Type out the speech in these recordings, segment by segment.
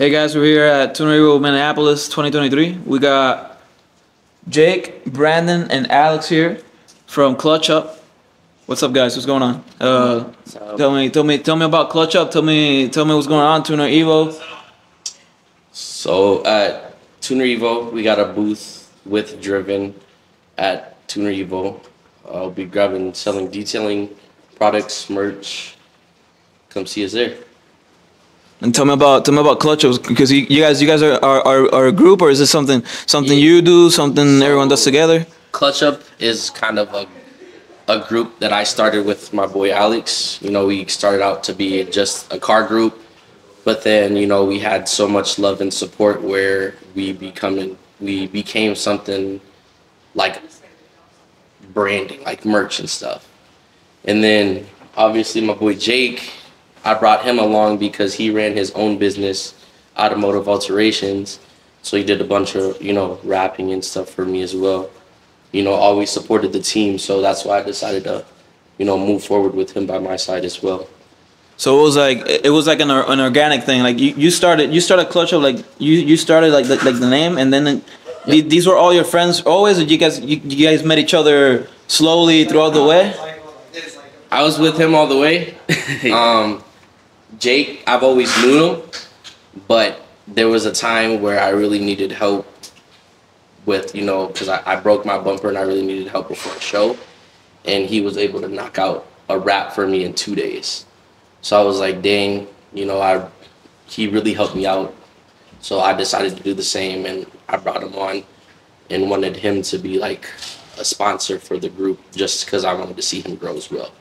Hey guys, we're here at Tuner Evo Minneapolis 2023. We got Jake, Brandon, and Alex here from KlutchUp. What's up, guys? What's going on? Uh, So, tell me, tell me, tell me about KlutchUp. Tell me, tell me what's going on. Tuner Evo. so at Tuner Evo, we got a booth with Driven at Tuner Evo. I'll be grabbing, selling, detailing products, merch. Come see us there. And tell me about, tell me about KlutchUp because you, you guys, you guys are, are, are, a group or is this something, something you do, something everyone does together? KlutchUp is kind of a a group that I started with my boy Alex. You know, we started out to be just a car group, but then you know we had so much love and support where we becoming we became something like branding, like merch and stuff. And then obviously my boy Jake, I brought him along because he ran his own business, Automotive Alterations. So he did a bunch of, you know, wrapping and stuff for me as well. You know, always supported the team, so that's why I decided to, you know, move forward with him by my side as well. So it was like it was like an, an organic thing. Like you, you started you started KlutchUp like you, you started like the, like the name and then the, these were all your friends always. Or you guys you, you guys met each other slowly throughout the way. I was with him all the way. um, Jake, I've always knew him, but there was a time where I really needed help with, you know, because I, I broke my bumper and I really needed help before a show. And he was able to knock out a wrap for me in two days. So I was like, dang, you know, I he really helped me out. So I decided to do the same and I brought him on and wanted him to be like a sponsor for the group just because I wanted to see him grow as well.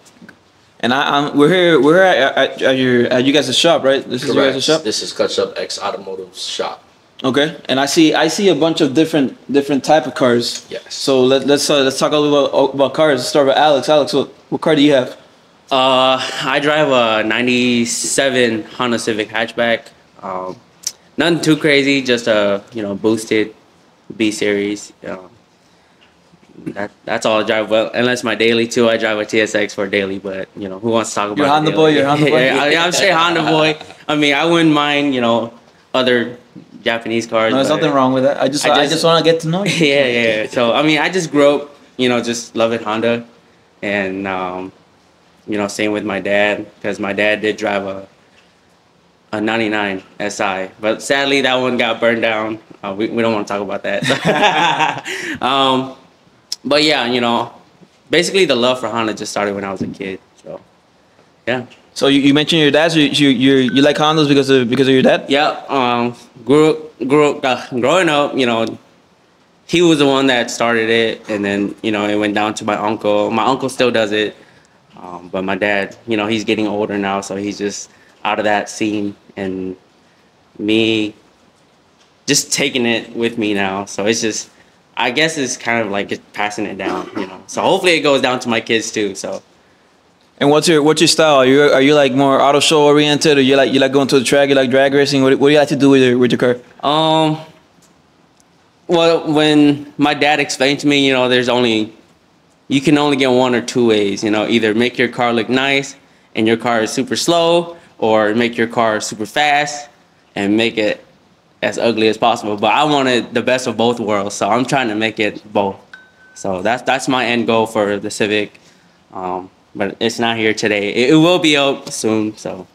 And I, I'm we're here we're at, at, at your at you guys' shop right? This is your guys' shop. This is KlutchUp X Automotive's shop. Okay. And I see I see a bunch of different different type of cars. Yes. So let, let's uh, let's talk a little about, about cars. Let's start with Alex. Alex, what, what car do you have? Uh, I drive a '97 Honda Civic hatchback. Um, nothing too crazy, just a you know boosted B series. Um, that that's all I drive. Well, unless my daily too, I drive a TSX for daily. But you know, who wants to talk about You're Honda daily? boy, you're Honda boy. yeah, I, I'm straight Honda boy. I mean, I wouldn't mind you know other Japanese cars. No, there's nothing wrong with that. I just I I just- just, want to get to know you. yeah, yeah. So I mean, I just grew up, you know, just loving Honda, and um, you know, same with my dad because my dad did drive a a '99 SI, but sadly that one got burned down. Uh, we we don't want to talk about that. um, but yeah, you know, basically the love for Honda just started when I was a kid. So yeah. So you, you mentioned your dad. So you, you you you like Hondas because of because of your dad? Yeah, um, grew up, grew up, uh, growing up, you know, he was the one that started it, and then you know it went down to my uncle. My uncle still does it, um, but my dad, you know, he's getting older now, so he's just out of that scene, and me, just taking it with me now. So it's just, I guess it's kind of like just passing it down, you know. So hopefully it goes down to my kids too. So. And what's your what's your style? Are you are you like more auto show oriented, or you like you like going to the track? You like drag racing? What, what do you like to do with your with your car? Um. Well, when my dad explained to me, you know, there's only you can only get one or two ways. You know, either make your car look nice and your car is super slow, or make your car super fast and make it as ugly as possible. But I wanted the best of both worlds, so I'm trying to make it both. So that's that's my end goal for the Civic. Um, but it's not here today. It, it will be out soon. So,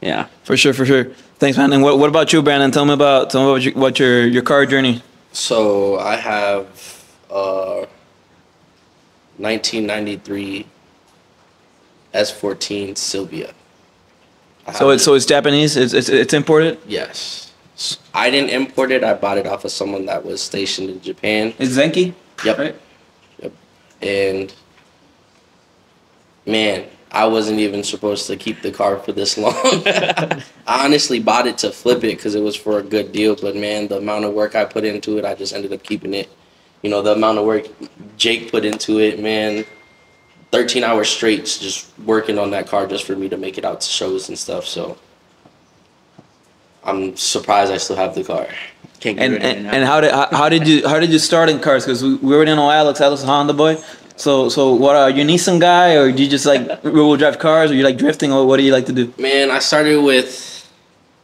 yeah. For sure, for sure. Thanks, man. And what, what about you, Brandon? Tell me about tell me about your, what your your car journey. So I have uh 1993 S14 Sylvia. I So have it's so it's Japanese. It's it's, it's imported. yes. I didn't import it. I bought it off of someone that was stationed in Japan. It's Zenki. Yep. Right. And man, I wasn't even supposed to keep the car for this long. I honestly bought it to flip it because it was for a good deal. But man, the amount of work I put into it, I just ended up keeping it. You know, the amount of work Jake put into it, man. 13 hours straight just working on that car just for me to make it out to shows and stuff. So I'm surprised I still have the car. Can't get And rid of it and, now. and how did how, how did you how did you start in cars? Because we, we already know Alex. Alex is a Honda boy. So so what are you Nissan guy or do you just like rear wheel drive cars or you like drifting or what do you like to do? Man, I started with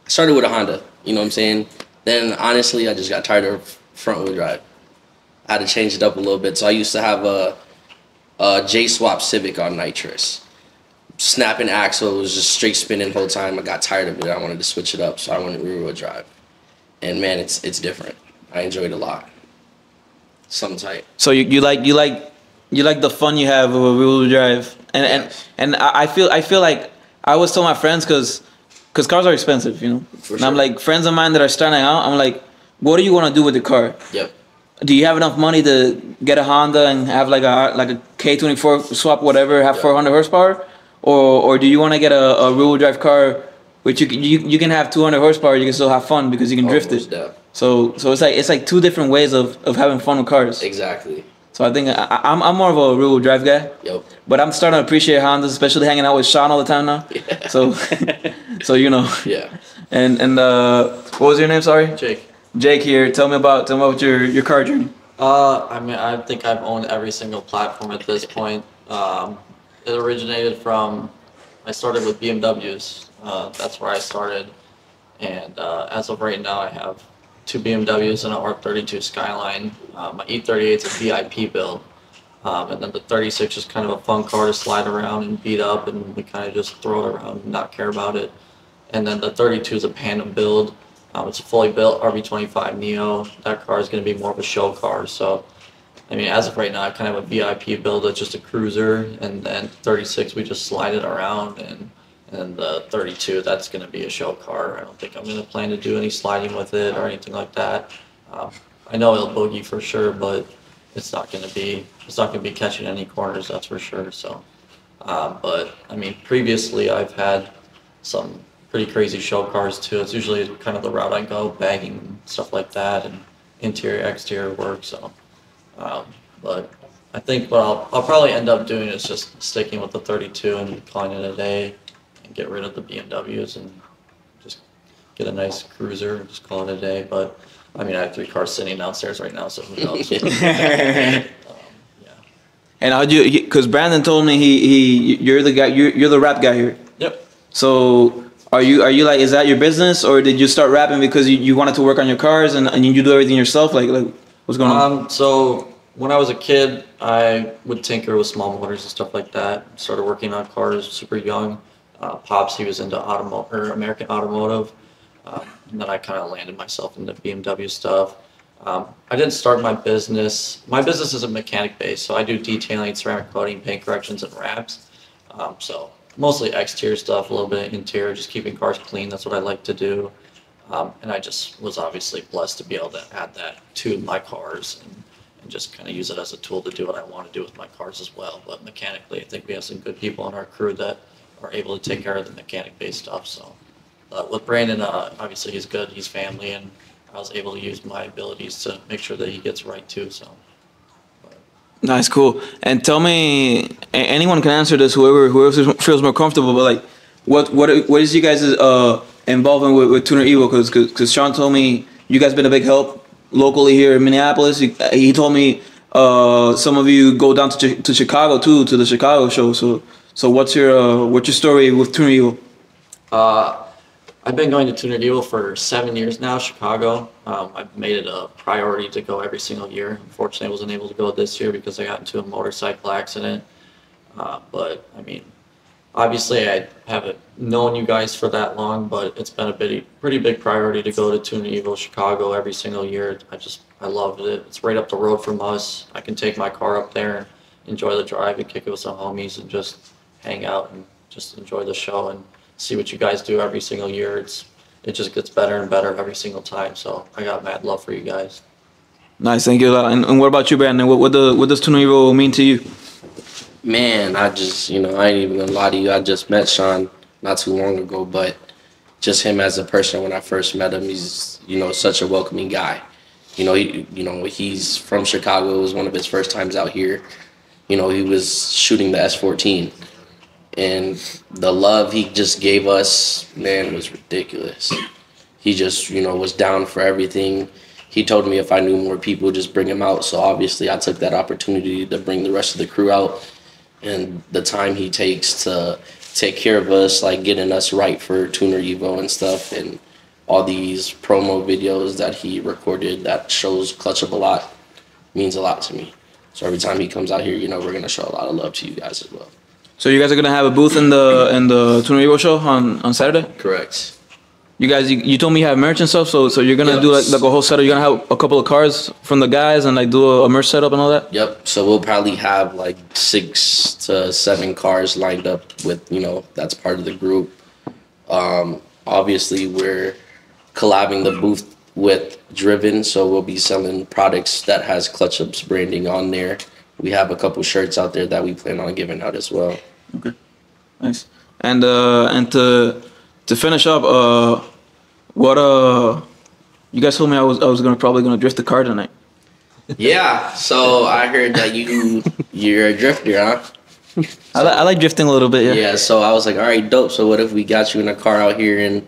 I started with a Honda. You know what I'm saying? Then honestly, I just got tired of front wheel drive. I had to change it up a little bit. So I used to have a, a J Swap Civic on nitrous. Snapping axle It was just straight spinning the whole time. I got tired of it. I wanted to switch it up, so I went rear wheel drive. And man, it's it's different. I enjoyed it a lot. Some type. So you, you like you like you like the fun you have with a rear wheel drive, and Yes. and and I feel I feel like I always tell my friends because because cars are expensive, you know. And I'm like friends of mine that are starting out. I'm like, what do you want to do with the car? Yep. Do you have enough money to get a Honda and have like a like a K24 swap whatever, have Yeah. 400 horsepower, or or do you want to get a, a rear wheel drive car, which you, can- you you can have 200 horsepower, you can still have fun because you can drift it. there. So so it's like it's like two different ways of, of having fun with cars. Exactly. So I think I, I- I'm I'm more of a rear wheel drive guy, Yep. but I'm starting to appreciate Hondas, especially hanging out with Sean all the time now. Yeah. So so you know, Yeah. and and uh, what was your name? Sorry, Jake. Jake here. Tell me about tell me about your your car journey. Uh, I mean, I think I've owned every single platform at this point. Um, it originated from, I started with BMWs. Uh, that's where I started. And uh, as of right now, I have two BMWs and an R32 Skyline. Uh, my E38 is a VIP build. Um, and then the 36 is kind of a fun car to slide around and beat up, and we kind of just throw it around and not care about it. And then the 32 is a Pandem build. Um, it's a fully built RB25 Neo. That car is going to be more of a show car. So, I mean, as of right now, I kind of have a VIP build. It's just a cruiser, and then 36 we just slide it around, and and the 32 that's going to be a show car. I don't think I'm going to plan to do any sliding with it or anything like that. Um, I know it'll boogie for sure, but it's not going to be it's not going to be catching any corners. That's for sure. So, um, but I mean, previously I've had some pretty crazy show cars too. It's usually kind of the route I go, bagging stuff like that, and interior exterior work. So, um, but I think what I'll I'll probably end up doing is just sticking with the 32 and calling it a day, and get rid of the BMWs and just get a nice cruiser and just call it a day. But I mean, I have three cars sitting downstairs right now, so who knows? um, yeah. And how do you? Because Brandon told me he he you're the guy you're you're the wrap guy here. Yep. So are you are you like is that your business or did you start wrapping because you, you wanted to work on your cars and, and you do everything yourself? Like like what's going on? Um, so when I was a kid, I would tinker with small motors and stuff like that. Started working on cars super young. Uh, Pops, he was into automo- or American automotive. Um, and then I kind of landed myself into BMW stuff. Um, I didn't start my business. My business is a mechanic base, so I do detailing, ceramic coating, paint corrections, and wraps. Um, so mostly exterior stuff, a little bit interior, just keeping cars clean. That's what I like to do. Um, and I just was obviously blessed to be able to add that to my cars and, and just kind of use it as a tool to do what I want to do with my cars as well. But mechanically, I think we have some good people on our crew that are able to take care of the mechanic based stuff. So uh, with Brandon, uh, obviously he's good, he's family, and I was able to use my abilities to make sure that he gets right too. So. Nice, cool. And tell me, anyone can answer this. Whoever whoever feels more comfortable. But like, what what what is you guys' uh involvement with, with Tuner Evo? Because because Sean told me you guys been a big help locally here in Minneapolis. He, he told me uh some of you go down to Chi- to Chicago too to the Chicago show. So so what's your uh, what's your story with Tuner Evo? Uh, I've been going to Tuner Evo for seven years now, Chicago. Um, I've made it a priority to go every single year. Unfortunately, I wasn't able to go this year because I got into a motorcycle accident. Uh, but I mean, obviously, I haven't known you guys for that long, but it's been a pretty, pretty big priority to go to Tuner Evo Chicago every single year. I just, I loved it. It's right up the road from us. I can take my car up there and enjoy the drive and kick it with some homies and just hang out and just enjoy the show and see what you guys do every single year. It's, it just gets better and better every single time. So I got mad love for you guys. Nice, thank you. And, and what about you, Brandon? What what, the, what does Tuner Evo mean to you? Man, I just, you know, I ain't even gonna lie to you. I just met Sean not too long ago, but just him as a person, when I first met him, he's, you know, such a welcoming guy. You know, he, you know, he's from Chicago. It was one of his first times out here. You know, he was shooting the S14. And the love he just gave us, man, was ridiculous. He just, you know, was down for everything. He told me if I knew more people, just bring him out. So obviously, I took that opportunity to bring the rest of the crew out and the time he takes to take care of us, like getting us right for Tuner Evo and stuff, and all these promo videos that he recorded that shows KlutchUp a lot means a lot to me. So every time he comes out here, you know, we're gonna show a lot of love to you guys as well. So you guys are gonna have a booth in the in the Tuner Evo show on on Saturday. Correct. You guys, you, you told me you have merch and stuff. So so you're gonna do like, like a whole setup. You're gonna have a couple of cars from the guys and like do a, a merch setup and all that. Yep. So we'll probably have like six to seven cars lined up with, you know, that's part of the group. Um, obviously, we're collabing the booth with Driven, so we'll be selling products that has KlutchUp's branding on there. We have a couple shirts out there that we plan on giving out as well. Okay, nice. And uh and to to finish up, uh, what uh, you guys told me I was I was gonna probably gonna drift the car tonight. Yeah. So I heard that you you're a drifter, huh? I, li- I like drifting a little bit. Yeah. Yeah, so I was like, all right, dope. So what if we got you in a car out here and,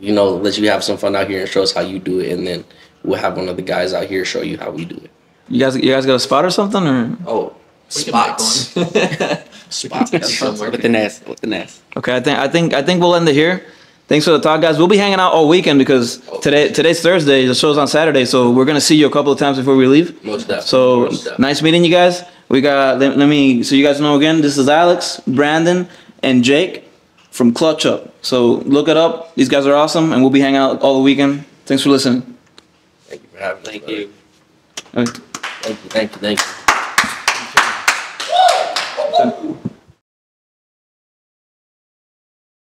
you know, let you have some fun out here and show us how you do it, and then we'll have one of the guys out here show you how we do it. You guys you guys got a spot or something or? Oh, We can spots, spots. Somewhere. with the nest, with the nest. Okay, I think I think I think we'll end it here. Thanks for the talk, guys. We'll be hanging out all weekend because today today's Thursday. The show's on Saturday, so we're gonna see you a couple of times before we leave. Most definitely. So most definitely. nice meeting you guys. We got let, let me so you guys know again. This is Alex, Brandon, and Jake from KlutchUp. So look it up. These guys are awesome, and we'll be hanging out all the weekend. Thanks for listening. Thank you for having me. Thank you. All right. Thank you. Thank you. Thank you.